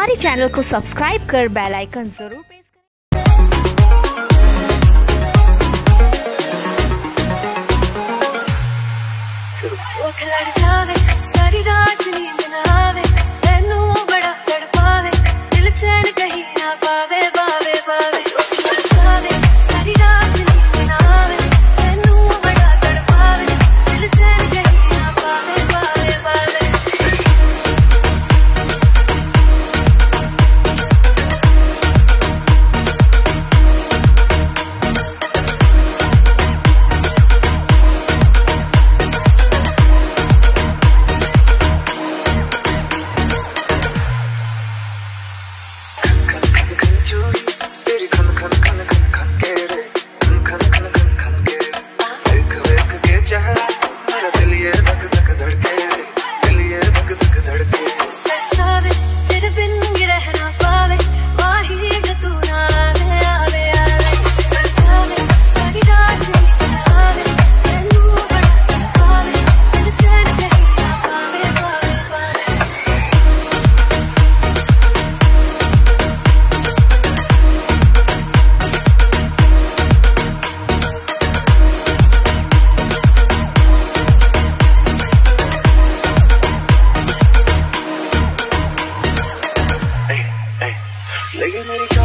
हमारे चैनल को सब्सक्राइब कर बेल आइकन ज़रूर प्रेस करें। to you. you need to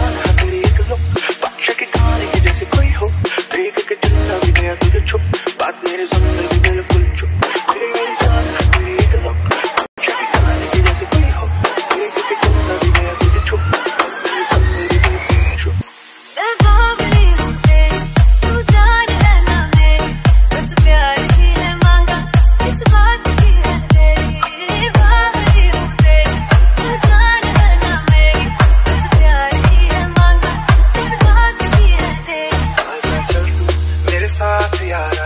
yeah.